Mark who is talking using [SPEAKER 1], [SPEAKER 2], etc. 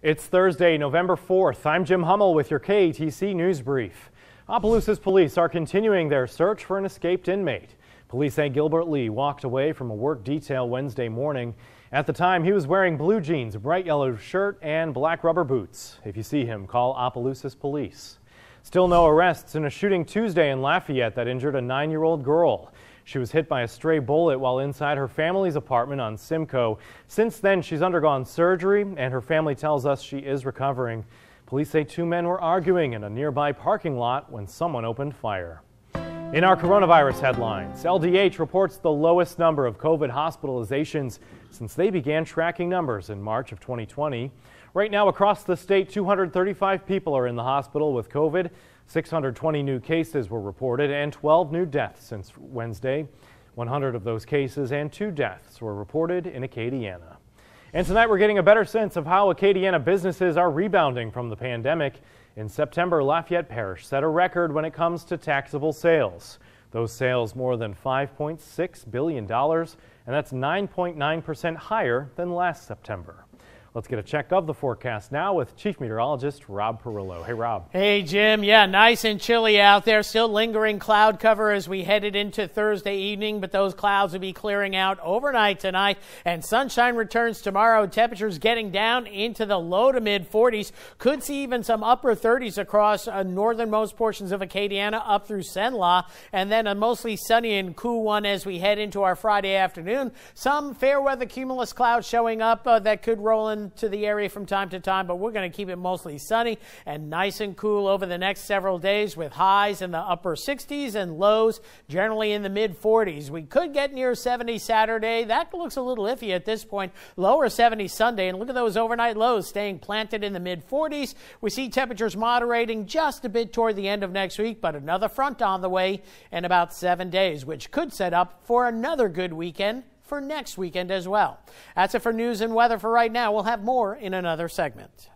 [SPEAKER 1] It's Thursday, November 4th. I'm Jim Hummel with your KATC News Brief. Opelousas police are continuing their search for an escaped inmate. Police say Gilbert Lee walked away from a work detail Wednesday morning. At the time, he was wearing blue jeans, a bright yellow shirt, and black rubber boots. If you see him, call Opelousas police. Still no arrests in a shooting Tuesday in Lafayette that injured a nine-year-old girl. She was hit by a stray bullet while inside her family's apartment on Simcoe. Since then, she's undergone surgery, and her family tells us she is recovering. Police say two men were arguing in a nearby parking lot when someone opened fire. In our coronavirus headlines, LDH reports the lowest number of COVID hospitalizations since they began tracking numbers in March of 2020. Right now, across the state, 235 people are in the hospital with COVID. 620 new cases were reported and 12 new deaths since Wednesday. 100 of those cases and two deaths were reported in Acadiana. And tonight we're getting a better sense of how Acadiana businesses are rebounding from the pandemic. In September, Lafayette Parish set a record when it comes to taxable sales. Those sales more than $5.6 billion, and that's 9.9% higher than last September. Let's get a check of the forecast now with Chief Meteorologist Rob Perillo. Hey, Rob.
[SPEAKER 2] Hey, Jim. Yeah, nice and chilly out there. Still lingering cloud cover as we headed into Thursday evening, but those clouds will be clearing out overnight tonight, and sunshine returns tomorrow. Temperatures getting down into the low to mid 40s. Could see even some upper 30s across uh, northernmost portions of Acadiana up through Cenla, and then a mostly sunny and cool one as we head into our Friday afternoon. Some fair weather cumulus clouds showing up uh, that could roll in to the area from time to time, but we're going to keep it mostly sunny and nice and cool over the next several days with highs in the upper 60s and lows generally in the mid 40s. We could get near 70 Saturday. That looks a little iffy at this point. Lower 70 Sunday, and look at those overnight lows staying planted in the mid 40s. We see temperatures moderating just a bit toward the end of next week, but another front on the way in about seven days, which could set up for another good weekend for next weekend as well. That's it for news and weather for right now. We'll have more in another segment.